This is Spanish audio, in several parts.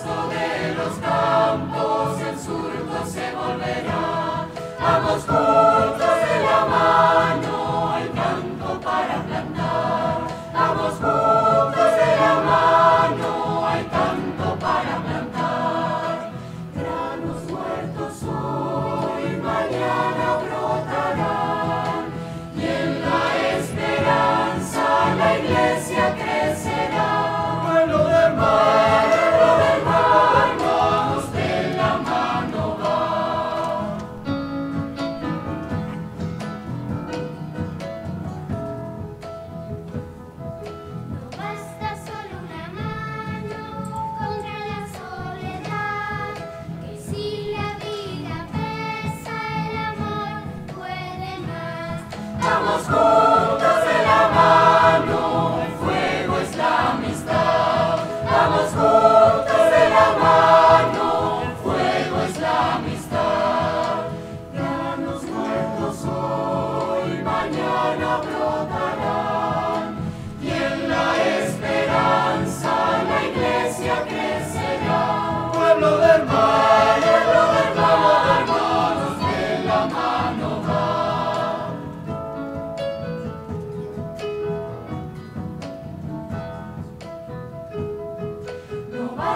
de los campos el surco se volverá. A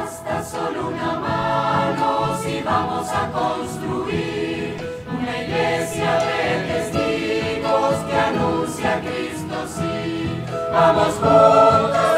basta solo una mano si vamos a construir una iglesia de testigos que anuncia Cristo sí. Vamos juntos.